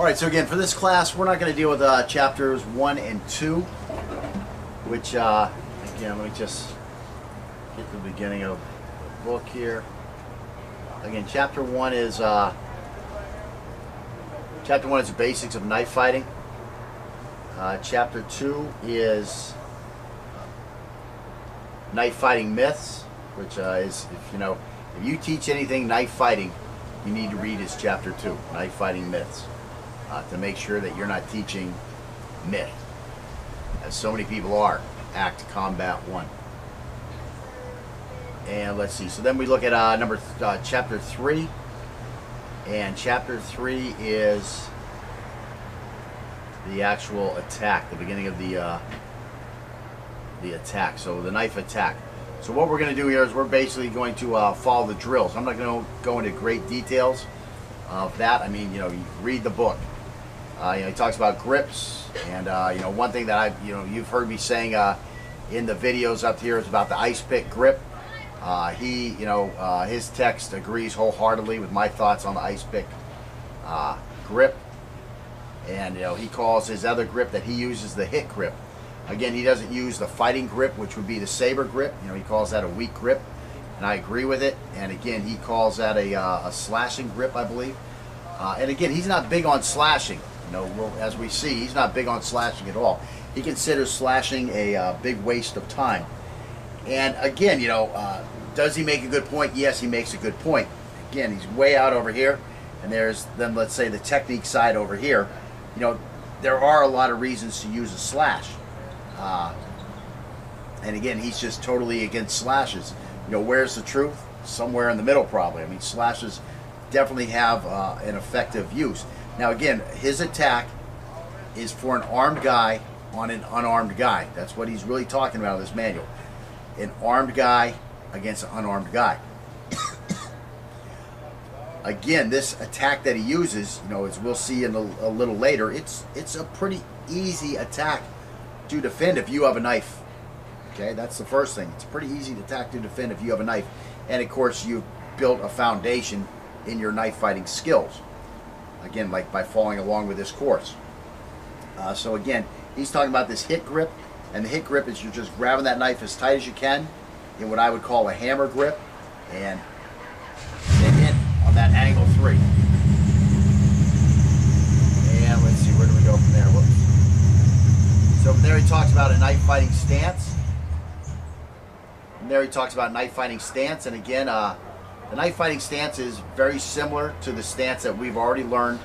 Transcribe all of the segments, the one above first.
All right, so again, for this class, we're not going to deal with uh, chapters 1 and 2, which, uh, again, let me just get the beginning of the book here. Again, chapter 1 is, uh, chapter 1 is the basics of knife fighting. Uh, chapter 2 is knife fighting myths, which uh, is, if you know, if you teach anything knife fighting, you need to read is chapter 2, knife fighting myths uh, to make sure that you're not teaching myth, as so many people are. Act Combat 1. And let's see, so then we look at uh, number uh, chapter 3. And chapter 3 is the actual attack, the beginning of the uh, the attack. So the knife attack. So what we're going to do here is we're basically going to uh, follow the drills. I'm not going to go into great details of that. I mean, you know, read the book. Uh, you know, he talks about grips, and uh, you know, one thing that I, you know, you've heard me saying uh, in the videos up here is about the ice pick grip. Uh, he, you know, uh, his text agrees wholeheartedly with my thoughts on the ice pick uh, grip, and you know, he calls his other grip that he uses the hit grip. Again, he doesn't use the fighting grip, which would be the saber grip. You know, he calls that a weak grip, and I agree with it. And again, he calls that a, a slashing grip, I believe. and again, he's not big on slashing. You know, as we see, he's not big on slashing at all. He considers slashing a uh, big waste of time. And again, you know, uh, does he make a good point? Yes, he makes a good point. Again, he's way out over here, and there's then let's say the technique side over here. You know, there are a lot of reasons to use a slash. Uh, and again, he's just totally against slashes. You know, where's the truth? Somewhere in the middle, probably. I mean, slashes definitely have uh, an effective use. Now again, his attack is for an armed guy on an unarmed guy. That's what he's really talking about in this manual. An armed guy against an unarmed guy. again, this attack that he uses, you know, as we'll see in a, a little later, it's it's a pretty easy attack to defend if you have a knife. Okay, that's the first thing. It's pretty easy to attack to defend if you have a knife. And of course, you've built a foundation in your knife fighting skills again, like by following along with this course. Uh, so again, he's talking about this hit grip, and the hit grip is you're just grabbing that knife as tight as you can in what I would call a hammer grip, and then hit on that angle three. And let's see, where do we go from there? Whoops. So from there he talks about a knife fighting stance. From there he talks about knife fighting stance, and again, uh, the knife fighting stance is very similar to the stance that we've already learned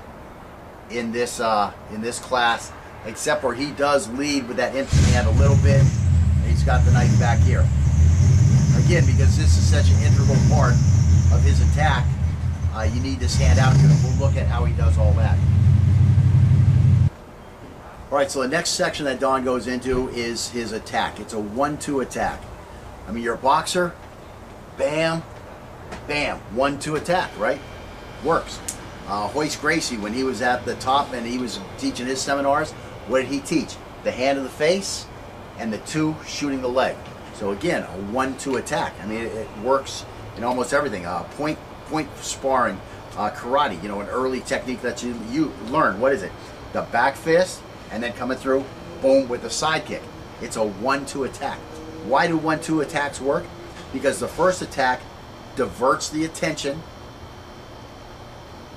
in this uh, in this class, except where he does lead with that empty hand a little bit. And he's got the knife back here. Again, because this is such an integral part of his attack, uh, you need this hand out here. We'll look at how he does all that. All right, so the next section that Don goes into is his attack. It's a one-two attack. I mean, you're a boxer, bam, bam, one two attack, right? Works. Uh, Royce Gracie, when he was at the top and he was teaching his seminars, what did he teach? The hand of the face and the two shooting the leg. So again, a one-two attack. I mean, it, it, works in almost everything. Uh, point point sparring, uh, karate. You know, an early technique that you you learn. What is it? The back fist and then coming through, boom, with the side kick. It's a one-two attack. Why do one-two attacks work? Because the first attack diverts the attention,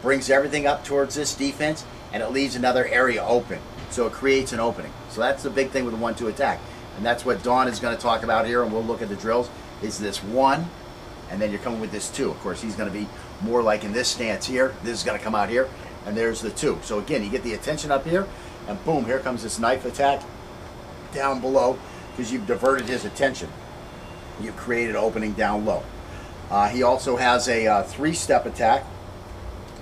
brings everything up towards this defense, and it leaves another area open. So it creates an opening. So that's the big thing with the one-two attack. And that's what Don is going to talk about here, and we'll look at the drills, is this one, and then you're coming with this two. Of course, he's going to be more like in this stance here. This is going to come out here, and there's the two. So again, you get the attention up here, and boom, here comes this knife attack down below, because you've diverted his attention. You've created an opening down low. Uh, he also has a uh, three-step attack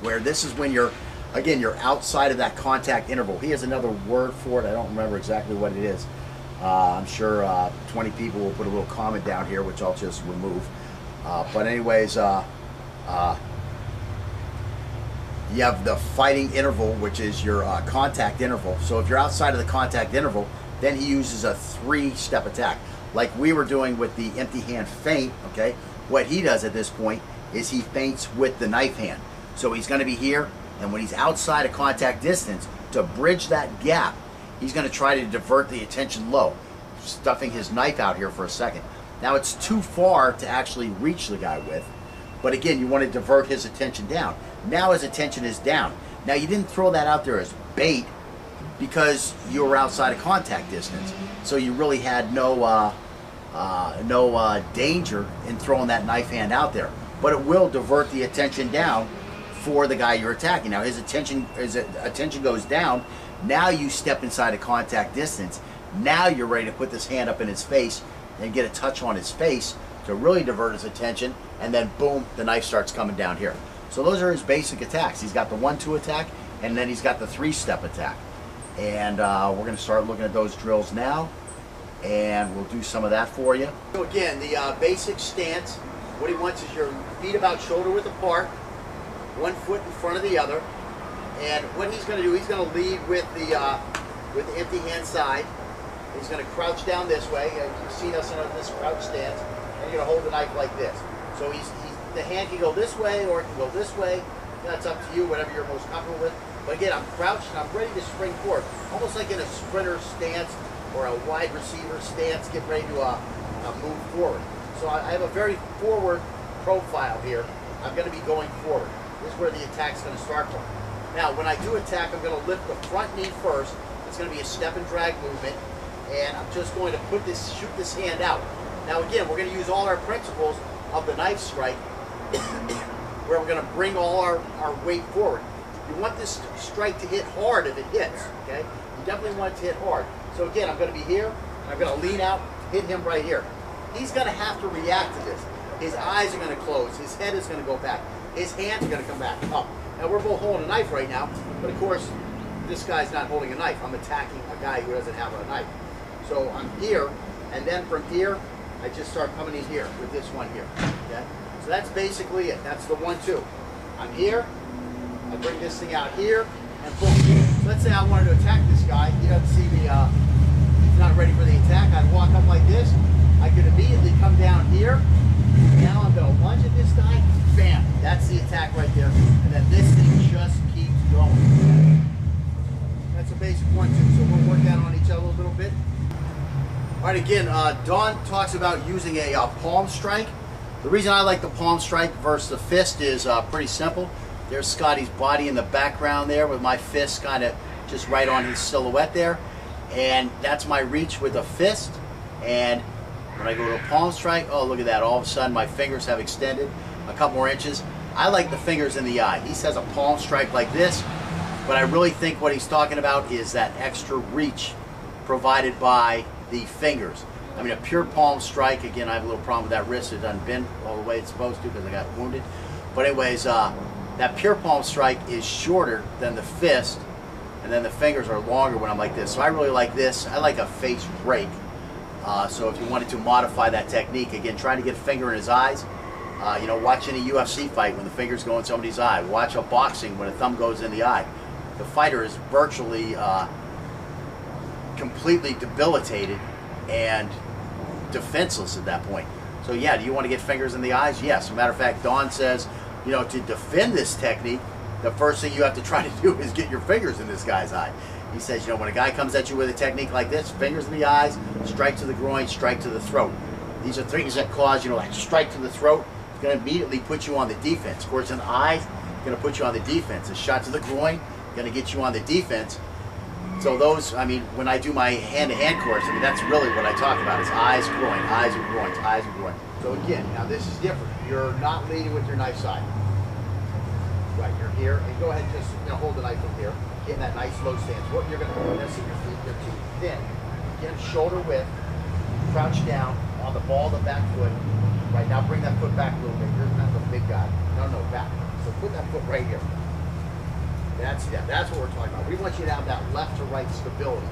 where this is when you're, again, you're outside of that contact interval. He has another word for it. I don't remember exactly what it is. Uh, I'm sure uh, 20 people will put a little comment down here, which I'll just remove. Uh, but anyways, uh, you have the fighting interval, which is your contact interval. So if you're outside of the contact interval, then he uses a three-step attack, like we were doing with the empty hand feint, okay? What he does at this point is he feints with the knife hand. So he's going to be here, And when he's outside of contact distance, to bridge that gap, he's going to try to divert the attention low, stuffing his knife out here for a second. Now it's too far to actually reach the guy with, but again, you want to divert his attention down. Now his attention is down. Now you didn't throw that out there as bait because you were outside of contact distance, so you really had no uh, uh, no uh, danger in throwing that knife hand out there. But it will divert the attention down for the guy you're attacking. Now his attention his attention goes down. Now you step inside of contact distance. Now you're ready to put this hand up in his face and get a touch on his face to really divert his attention. And then boom, the knife starts coming down here. So those are his basic attacks. He's got the one-two attack, and then he's got the three-step attack. And uh, we're going to start looking at those drills now and we'll do some of that for you. So again, the uh, basic stance, what he wants is your feet about shoulder width apart, one foot in front of the other, and what he's going to do, he's going to lead with the uh, with the empty hand side. He's going to crouch down this way. You've seen us in this crouch stance, and you're going to hold the knife like this. So he's, he's the hand can go this way or it can go this way. That's up to you, whatever you're most comfortable with. But again, I'm crouched and I'm ready to spring forward, almost like in a sprinter stance or a wide receiver stance, get ready to uh, uh, move forward. So I, I, have a very forward profile here. I'm going to be going forward. This is where the attack's going to start from. Now, when I do attack, I'm going to lift the front knee first. It's going to be a step and drag movement, and I'm just going to put this, shoot this hand out. Now, again, we're going to use all our principles of the knife strike, where we're going to bring all our, our weight forward. You want this strike to hit hard if it hits, okay? You definitely want it to hit hard. So again, I'm going to be here, and I'm going to lean out, hit him right here. He's going to have to react to this. His eyes are going to close. His head is going to go back. His hands are going to come back up. Now, we're both holding a knife right now, but of course, this guy's not holding a knife. I'm attacking a guy who doesn't have a knife. So I'm here, and then from here, I just start coming in here with this one here. Okay? So that's basically it. That's the one-two. I'm here, I bring this thing out here, and boom. Let's say I wanted to attack this guy. He doesn't see me, uh, not ready for the attack. I'd walk up like this. I could immediately come down here. Now I'm going to lunge at this guy. Bam. That's the attack right there. And then this thing just keeps going. That's a basic one, two. So we'll work that on each other a little bit. All right, again, uh, Don talks about using a uh, palm strike. The reason I like the palm strike versus the fist is uh, pretty simple. There's Scotty's body in the background there with my fist kind of just right on his silhouette there. And that's my reach with a fist. And when I go to a palm strike, oh, look at that. All of a sudden, my fingers have extended a couple more inches. I like the fingers in the eye. He says a palm strike like this, but I really think what he's talking about is that extra reach provided by the fingers. I mean, a pure palm strike, again, I have a little problem with that wrist. It doesn't bend all the way it's supposed to because I got wounded. But anyways, uh, that pure palm strike is shorter than the fist, and then the fingers are longer when I'm like this. So I really like this. I like a face rake. Uh, so if you wanted to modify that technique, again, trying to get a finger in his eyes, uh, you know, watch any UFC fight when the fingers go in somebody's eye. Watch a boxing when a thumb goes in the eye. The fighter is virtually uh, completely debilitated and defenseless at that point. So yeah, do you want to get fingers in the eyes? Yes. As a matter of fact, Don says you know, to defend this technique, the first thing you have to try to do is get your fingers in this guy's eye. He says, you know, when a guy comes at you with a technique like this, fingers in the eyes, strike to the groin, strike to the throat. These are things that cause, you know, like strike to the throat, it's going to immediately put you on the defense. Of course, an eye, going to put you on the defense. A shot to the groin, going to get you on the defense. So those, I mean, when I do my hand-to-hand -hand course, I mean, that's really what I talk about. It's eyes, groin, eyes and groin, eyes and groin. So again, now this is different. You're not leading with your knife side. Right, you're here, and go ahead and just know, hold the knife from here, get in that nice low stance. What you're going to do, now see your feet, they're too thin. Get shoulder width, crouch down on the ball of the back foot. Right, now bring that foot back a little bit. You're not the big guy. No, no, back. So put that foot right here. That's yeah, that's what we're talking about. We want you to have that left to right stability.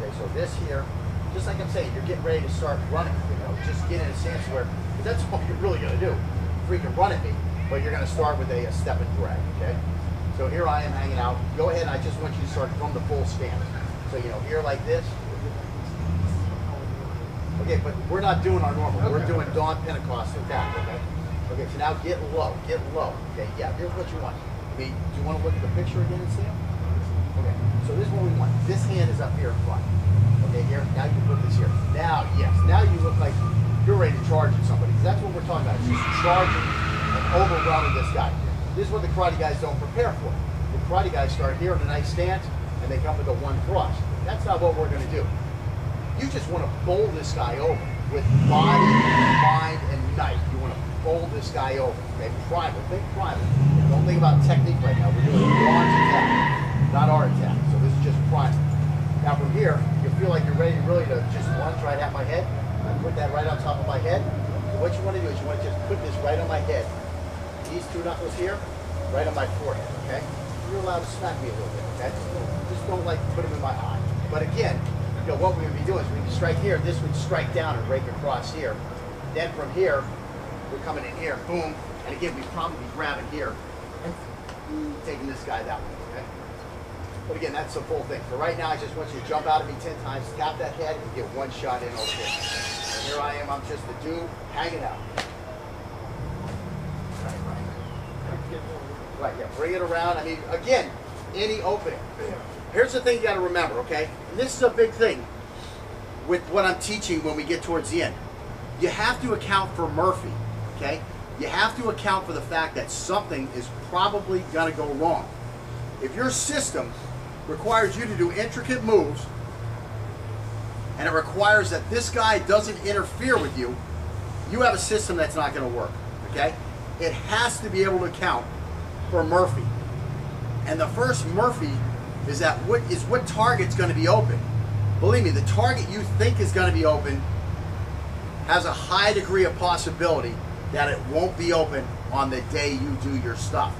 Okay, so this here, just like I'm saying, you're getting ready to start running. You know, just get in a stance where that's what you're really gonna do. Freaking run at me but you're going to start with a, a step and drag, okay? So here I am hanging out. Go ahead, I just want you to start from the full stance. So, you know, here like this. Okay, but we're not doing our normal. Okay. We're doing Don Pentecost attack, okay? Okay, so now get low, get low. Okay, yeah, here's what you want. I mean, do you want to look at the picture again and see? Okay, so this is what we want. This hand is up here in front. Okay, here, now you can put this here. Now, yes, now you look like you're ready to charge at somebody. that's what we're talking about. It's just charging and overwhelming this guy. This is what the karate guys don't prepare for. The karate guys start here in a nice stance and they come with a one thrust. That's not what we're going to do. You just want to bowl this guy over with body, mind, and knife. You want to bowl this guy over. Okay, primal. Think primal. Don't think about technique right now. We're doing Ron's attack, not our attack. So this is just primal. Now from here, you feel like you're ready really to just lunge right at my head. I put that right on top of my head. So what you want to do is you want to just put this right on my head. These two knuckles here, right on my forehead. Okay. You're allowed to smack me a little bit. Okay. Just don't like put them in my eye. But again, you know, what we would be doing is we would strike here, this would strike down and break across here. Then from here, we're coming in here, boom, and again, we'd probably be grabbing here and taking this guy that way, okay? But again, that's the full thing. For right now, I just want you to jump out at me 10 times, tap that head, and get one shot in over here. And here I am, I'm just the dude hanging out. Right, right. Right, yeah, bring it around. I mean, again, any opening. Here's the thing you got to remember, okay? And this is a big thing with what I'm teaching when we get towards the end. You have to account for Murphy, okay? You have to account for the fact that something is probably going to go wrong. If your system requires you to do intricate moves and it requires that this guy doesn't interfere with you, you have a system that's not going to work, okay? It has to be able to account for Murphy. And the first Murphy is that what is what target's going to be open. Believe me, the target you think is going to be open has a high degree of possibility that it won't be open on the day you do your stuff.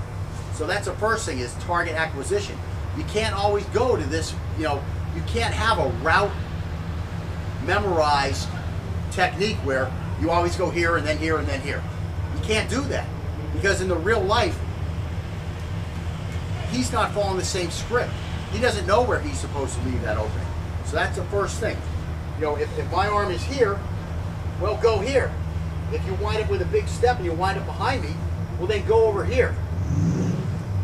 So that's the first thing is target acquisition. You can't always go to this, you know, you can't have a route memorized technique where you always go here and then here and then here. You can't do that because in the real life, he's not following the same script. He doesn't know where he's supposed to leave that opening. So that's the first thing. You know, if, if my arm is here, well, go here. If you wind up with a big step and you wind up behind me, well, then go over here.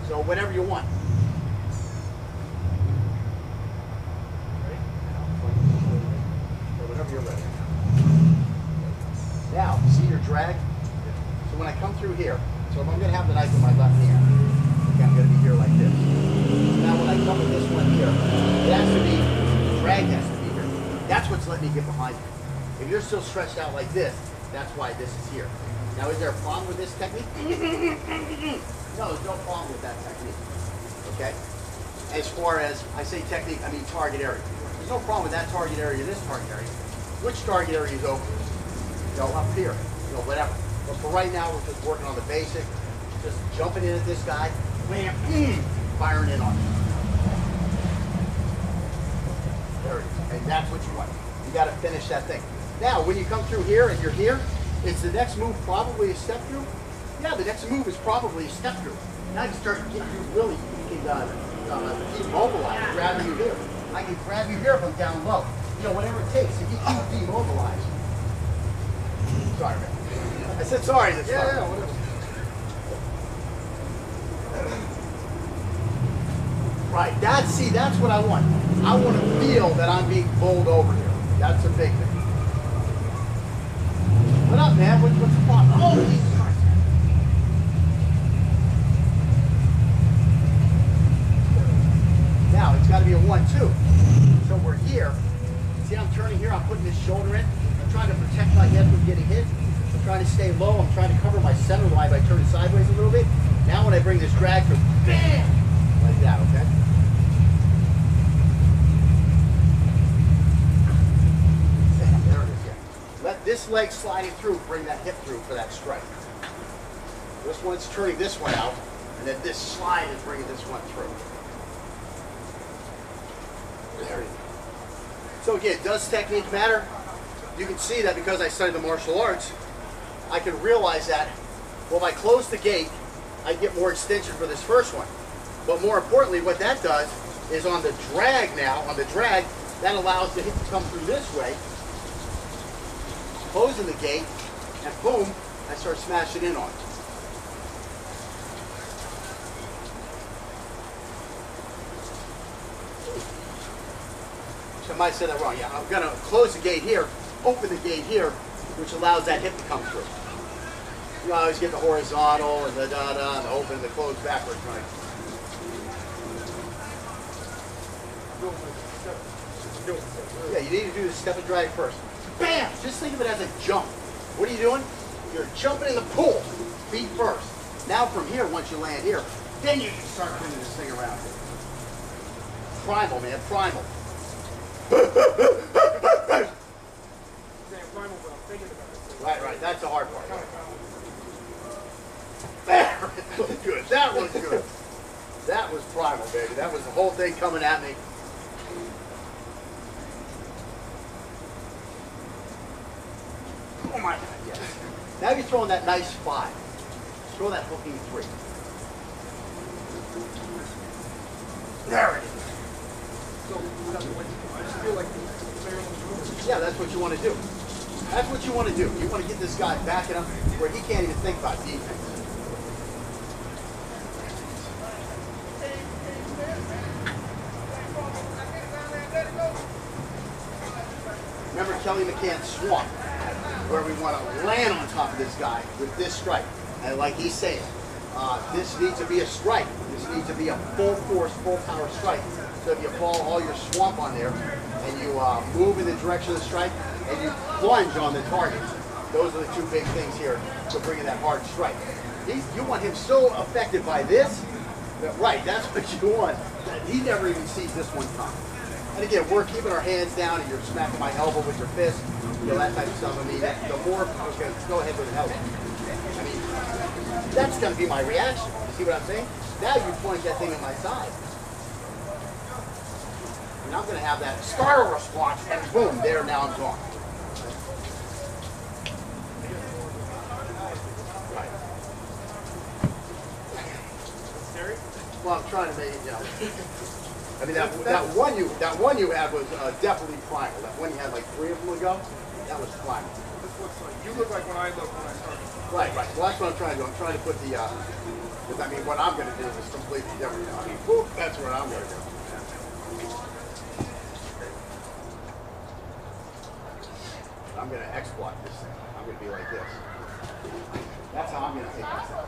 So whatever you want. Ready? So whenever you're ready. Now, see your drag? So when I come through here, so if I'm going to have the knife in my left hand, okay, I'm going to be here like this. Now when I come with this one here, it has to be, the drag has to be here. That's what's letting me get behind you. If you're still stretched out like this, that's why this is here. Now is there a problem with this technique? no, there's no problem with that technique. Okay? As far as, I say technique, I mean target area. There's no problem with that target area, this target area. Which target area is open? You know, up here, you know, whatever. But for right now, we're just working on the basic, just jumping in at this guy, wham, mm, firing in on. There it is. And that's what you want. You got to finish that thing. Now, when you come through here and you're here, is the next move probably a step through? Yeah, the next move is probably a step through. Now can start getting you really, you can uh, uh, immobilize, grabbing you here. I can grab you here if I'm down low. You know, whatever it takes to get you demobilized. Sorry, man. I said sorry this Yeah, time. yeah, whatever. Right. That's see, that's what I want. I want to feel that I'm being bowled over here. That's a big thing. What up, man? What, what's the problem? Oh, Jesus Christ. Now it's got to be a one-two. So we're here. See, I'm turning here. I'm putting this shoulder in. I'm trying to protect my head from getting hit. I'm trying to stay low. I'm trying to cover my center line by turning sideways a little bit. Now when I bring this drag through, bam, like that. Okay. Bam, there it is. Yeah. Let this leg sliding through bring that hip through for that strike. This one's turning this one out, and then this slide is bringing this one through. There you go. So again, does technique matter? You can see that because I studied the martial arts, I can realize that, well, if I close the gate, I get more extension for this first one. But more importantly, what that does is on the drag now, on the drag, that allows the hit to come through this way, closing the gate, and boom, I start smashing in on it. So I might say that wrong. Yeah, I'm going to close the gate here, open the gate here, which allows that hip to come through. You always get the horizontal and the da-da, and the open and the close backwards, right? Yeah, you need to do the step and drag first. Bam! Just think of it as a jump. What are you doing? You're jumping in the pool, feet first. Now from here, once you land here, then you can start turning this thing around. Primal, man, primal. Right, right, that's the hard part. That was good, that was good. That was primal, baby. That was the whole thing coming at me. Oh my God, yes. Now you're throwing that nice five. Throw that hooking three. There it is. Yeah, that's what you want to do. That's what you want to do. You want to get this guy back backing up where he can't even think about defense. Remember Kelly McCann's swamp, where we want to land on top of this guy with this strike. And like he's saying, uh, this needs to be a strike. This needs to be a full force, full power strike. So if you fall all your swamp on there and you uh, move in the direction of the strike and you plunge on the target, those are the two big things here to bring in that hard strike. He's, you want him so affected by this, that, right, that's what you want. He never even sees this one coming. And again, we're keeping our hands down and you're smacking my elbow with your fist, you know, that type of stuff. I mean, the more, okay, go ahead with elbow. I mean, that's going to be my reaction. You see what I'm saying? Now you point that thing at my side. And I'm going to have that startle response, and boom, there, now I'm gone. Right. Well, I'm trying to make it, you know. I mean, that, that one you that one you had was uh, definitely primal. That one you had like three of them ago, that was primal. You look like when I look when I started. Right, right. Well, that's what I'm trying to do. I'm trying to put the, uh, 'cause, I mean, what I'm going to do is completely different. I mean, whoop, that's what I'm going to do. I'm going to exploit this thing. I'm going to be like this. That's how I'm going to take this out.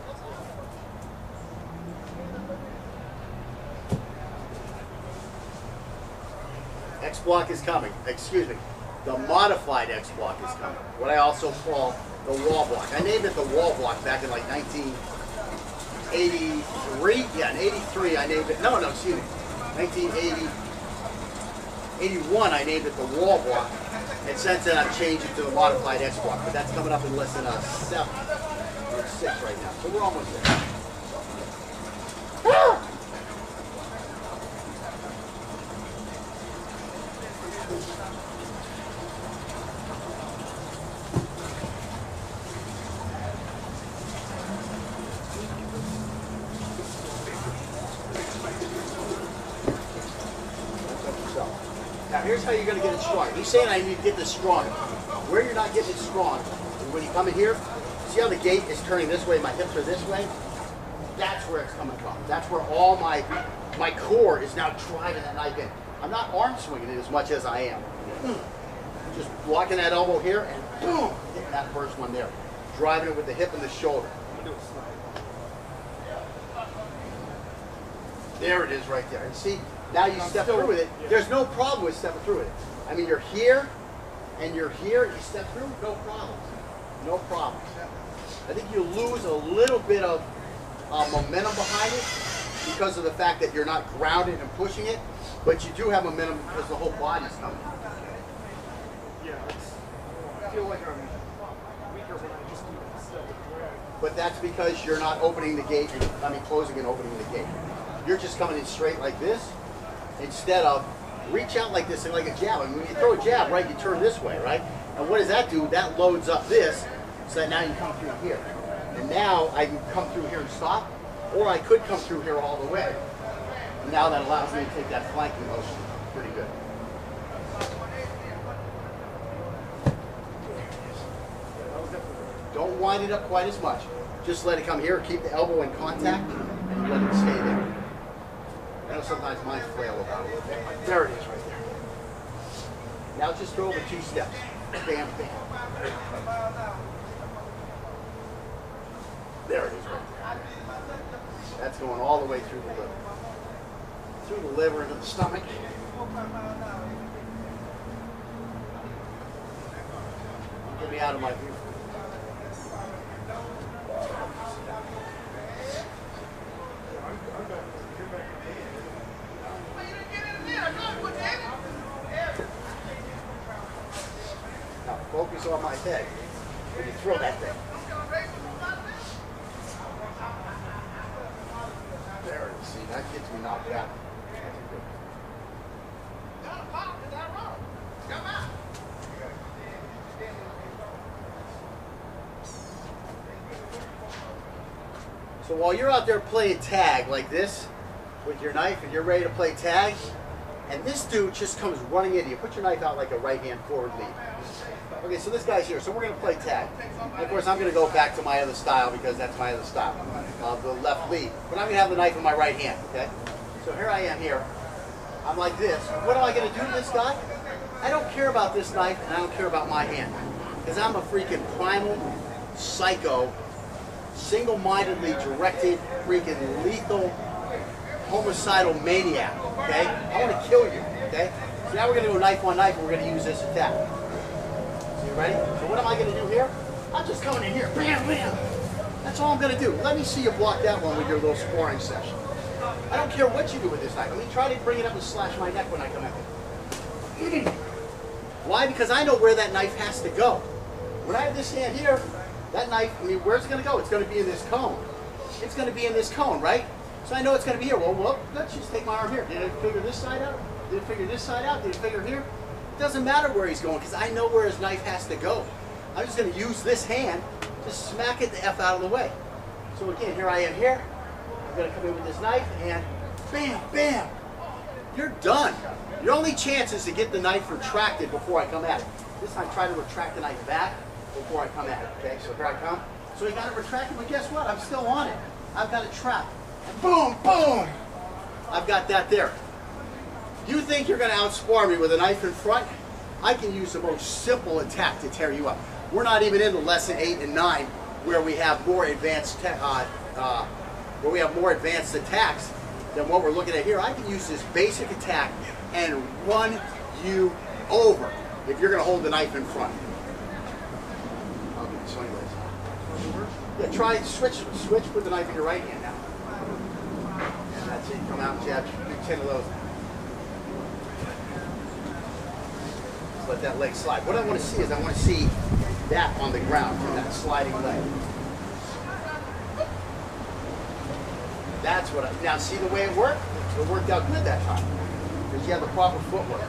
X block is coming. Excuse me. The modified X block is coming. What I also call the wall block. I named it the wall block back in like 1983. Yeah, in 83 I named it. No, no, excuse me. 1980. 81 I named it the wall block. And since then I've changed it to the modified X block. But that's coming up in less than a seven or six right now. So we're almost there. So, now here's how you're going to get it strong. He's saying I need to get this strong. Where you're not getting it strong when you come in here. See how the gate is turning this way, my hips are this way? That's where it's coming from. That's where all my my core is now driving that knife in. I'm not arm swinging it as much as I am. Hmm. Just blocking that elbow here and boom, hitting that first one there. Driving it with the hip and the shoulder. I'm gonna do a slide. There it is right there. And see, now you I'm step through with it. There's no problem with stepping through it. I mean, you're here and you're here, you step through, no problems. No problems. I think you lose a little bit of uh, momentum behind it because of the fact that you're not grounded and pushing it, but you do have momentum because the whole body's coming. Yeah, it's, I feel like I'm weaker when I just do that step and. But that's because you're not opening the gate, I mean closing and opening the gate. You're just coming in straight like this instead of reach out like this and like a jab. I mean, when you throw a jab, right, you turn this way, right? And what does that do? That loads up this so that now you come through here. And now I can come through here and stop, or I could come through here all the way. And now that allows me to take that flanking motion pretty good. Don't wind it up quite as much. Just let it come here, keep the elbow in contact, and let it stay there. I know sometimes mine flail about a little bit, there it is right there. Now just throw over two steps. Bam, bam. There it is right there. That's going all the way through the liver. Through the liver into the stomach. Get me out of my view. On my head. When you throw that thing. There. See, that gets me knocked out. So while you're out there playing tag like this with your knife and you're ready to play tag, and this dude just comes running into you, put your knife out like a right hand forward lead. Okay, so this guy's here, so we're gonna play tag. And of course, I'm gonna go back to my other style because that's my other style, uh, the left lead. But I'm gonna have the knife in my right hand, okay? So here I am here. I'm like this. What am I gonna do to this guy? I don't care about this knife and I don't care about my hand. Because I'm a freaking primal, psycho, single-mindedly directed, freaking lethal, homicidal maniac, okay? I wanna kill you, okay? So now we're gonna go knife on knife and we're gonna use this attack. Ready? So what am I gonna do here? I'm just coming in here, bam, bam. That's all I'm gonna do. Let me see you block that one with your little sparring session. I don't care what you do with this knife. I mean, try to bring it up and slash my neck when I come in. Why? Because I know where that knife has to go. When I have this hand here, that knife, I mean, where's it going to go? It's going to be in this cone. It's going to be in this cone, right? So I know it's going to be here. Well, well, let's just take my arm here. Did it figure this side out? Did it figure this side out? Did it figure here? It doesn't matter where he's going because I know where his knife has to go. I'm just going to use this hand to smack it the F out of the way. So again, here I am here. I'm going to come in with this knife and bam, bam. You're done. Your only chance is to get the knife retracted before I come at it. This time, try to retract the knife back before I come at it. Okay, so here I come. So you got it retracted, but guess what? I'm still on it. I've got it trapped. Boom, boom. I've got that there. You think you're going to outspar me with a knife in front? I can use the most simple attack to tear you up. We're not even into lesson eight and nine, where we have more advanced, uh, uh, where we have more advanced attacks than what we're looking at here. I can use this basic attack and run you over if you're going to hold the knife in front. Okay, so anyways. Yeah, try switch switch with the knife in your right hand now. And that's it. Come out jab. Do ten of those. Let that leg slide. What I want to see is I want to see that on the ground, that sliding leg. That's what I, now see the way it worked? It worked out good that time. Because you have the proper footwork.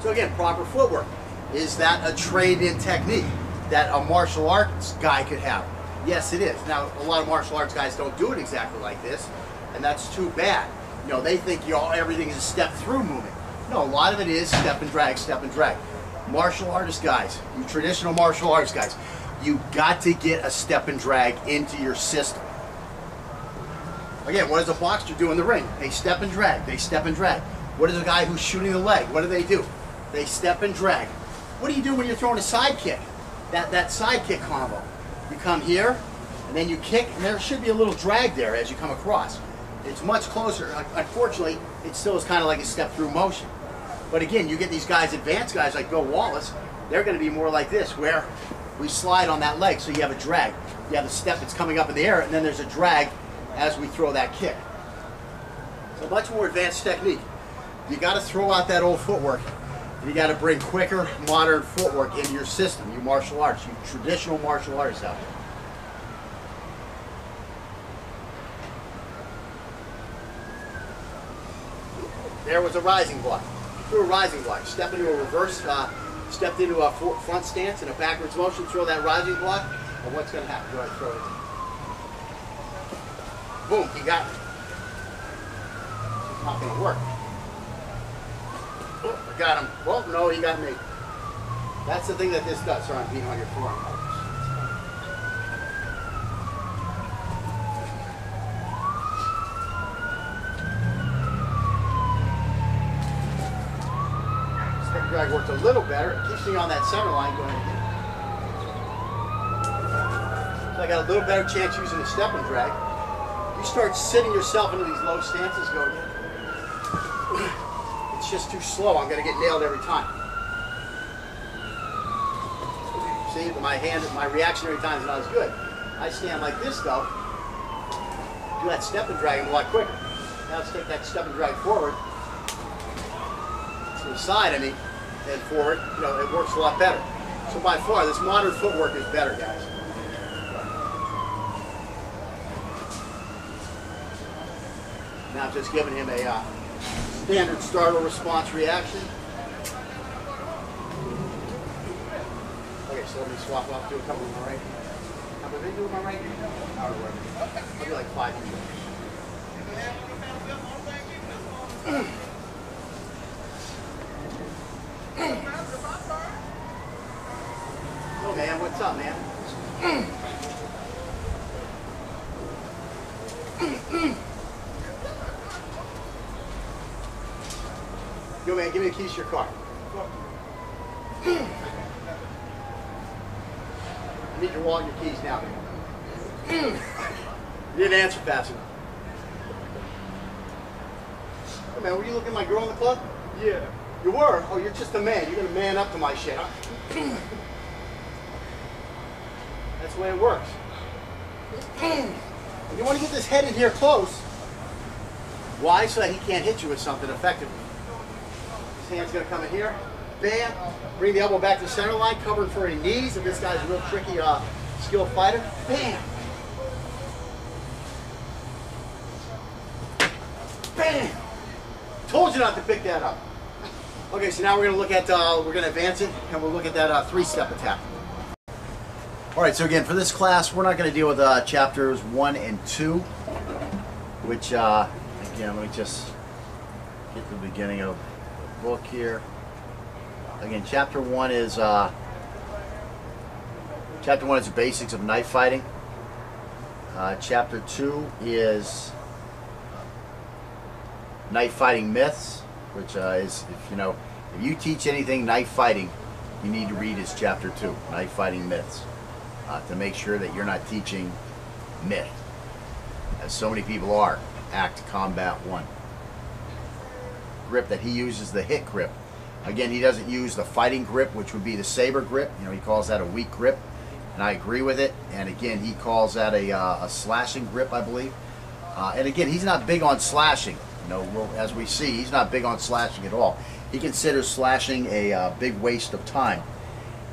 So again, proper footwork. Is that a trained-in technique that a martial arts guy could have? Yes, it is. Now, a lot of martial arts guys don't do it exactly like this, and that's too bad. You know, they think you all everything is a step-through movement. No, a lot of it is step and drag, step and drag. Martial artist guys, you traditional martial arts guys, you got to get a step and drag into your system. Again, what does a boxer do in the ring? They step and drag. They step and drag. What does a guy who's shooting the leg? What do they do? They step and drag. What do you do when you're throwing a side kick? That that side kick combo. You come here, and then you kick, and there should be a little drag there as you come across. It's much closer. Unfortunately, it still is kind of like a step through motion. But again, you get these guys, advanced guys like Bill Wallace, they're going to be more like this, where we slide on that leg, so you have a drag. You have a step that's coming up in the air, and then there's a drag as we throw that kick. So much more advanced technique. You got to throw out that old footwork. And you got to bring quicker, modern footwork into your system, you martial arts, you traditional martial artists out there. There was a rising block. Threw a rising block. Step into a reverse, uh, stepped into a front stance and a backwards motion, throw that rising block, and what's going to happen? Go ahead, throw it. Boom, he got me. It's not going to work. Oh, I got him. Well, no, he got me. That's the thing that this does. Sorry, I'm beating on your forearm. Drag works a little better. It keeps me on that center line going. So I got a little better chance using the step and drag. You start sitting yourself into these low stances going, it's just too slow. I'm going to get nailed every time. See, my hand, my reactionary time is not as good. I stand like this though, do that step and drag a lot quicker. Now let's take that step and drag forward to the side, I mean, and for it, you know, it works a lot better. So by far, this modern footwork is better, guys. Now I'm just giving him a uh, standard startle response reaction. Okay, so let me swap off, do a couple of my right. How they do my right? Whatever. I'll do like five people. Oh man, what's up, man? Yo, man, give me the keys to your car. I need your wallet and your keys now. you didn't answer fast enough. Hey, man, were you looking at my girl in the club? Yeah. You were? Oh, you're just a man. You're gonna man up to my shit. Huh? That's the way it works. you want to get this head in here close. Why? So that he can't hit you with something effectively. Hand's gonna come in here. Bam. Bring the elbow back to the center line, covering for any knees. If this guy's a real tricky, uh, skilled fighter. Bam. Bam. Told you not to pick that up. Okay, so now we're to look at, uh, we're to advance it, and we'll look at that uh, three-step attack. All right, so again, for this class, we're not to deal with uh, chapters one and two, which, uh, again, let me just get the beginning of book here. Again, chapter one is, uh, chapter one is the basics of knife fighting. Uh, chapter two is knife fighting myths, which uh, is, if you know, if you teach anything knife fighting, you need to read his chapter two, knife fighting myths, uh, to make sure that you're not teaching myth, as so many people are. Act Combat One. Grip that he uses the hit grip. Again, he doesn't use the fighting grip, which would be the saber grip. You know, he calls that a weak grip, and I agree with it. And again, he calls that a, uh, a slashing grip, I believe. Uh, and again, he's not big on slashing. You know, as we see, he's not big on slashing at all. He considers slashing a uh, big waste of time.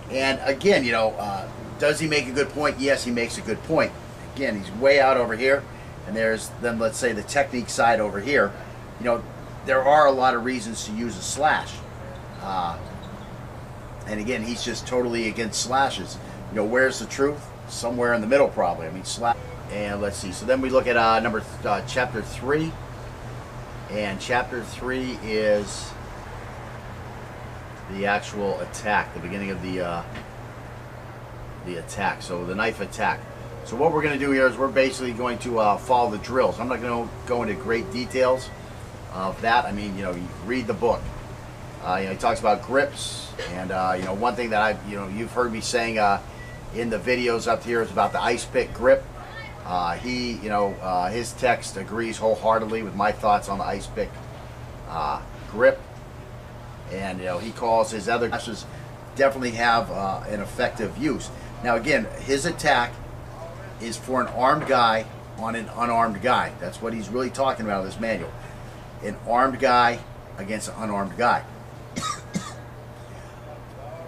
And again, you know, uh, does he make a good point? Yes, he makes a good point. Again, he's way out over here, and there's then let's say the technique side over here. You know, there are a lot of reasons to use a slash. Uh, and again, he's just totally against slashes. You know, where's the truth? Somewhere in the middle, probably. I mean, slash. And let's see. So then we look at uh, number uh, chapter three, and chapter three is the actual attack, the beginning of the uh, the attack. So the knife attack. So what we're going to do here is we're basically going to uh, follow the drills. I'm not going to go into great details of that. I mean, you know, you read the book. Uh, you know, he talks about grips, and uh, you know, one thing that I, you know, you've heard me saying uh, in the videos up here is about the ice pick grip. Uh, he, you know, uh, his text agrees wholeheartedly with my thoughts on the ice pick uh, grip, and you know, he calls his other classes definitely have an effective use. Now, again, his attack is for an armed guy on an unarmed guy. That's what he's really talking about in this manual. An armed guy against an unarmed guy.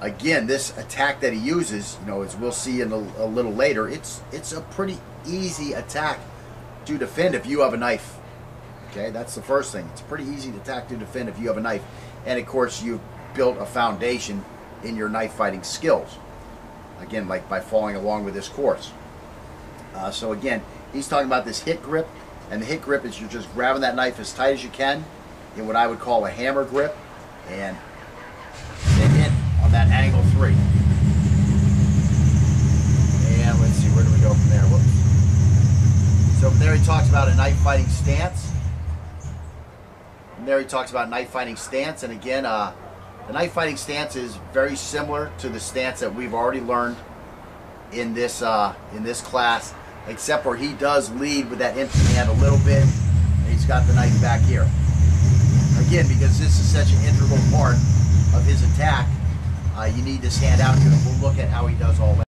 Again, this attack that he uses, you know, as we'll see in a, a little later, it's it's a pretty easy attack to defend if you have a knife. Okay, that's the first thing. It's pretty easy to attack to defend if you have a knife, and of course you've built a foundation in your knife fighting skills. Again, like by following along with this course. Uh, so again, he's talking about this hit grip, and the hit grip is you're just grabbing that knife as tight as you can in what I would call a hammer grip, and hit on that angle three. And let's see, where do we go from there? Whoops. So from there he talks about a knife fighting stance. From there he talks about a knife fighting stance, and again, uh, The knife fighting stance is very similar to the stance that we've already learned in this uh, in this class, except where he does lead with that empty hand a little bit, and he's got the knife back here. Again, because this is such an integral part of his attack, uh, you need this hand out here. We'll look at how he does all that.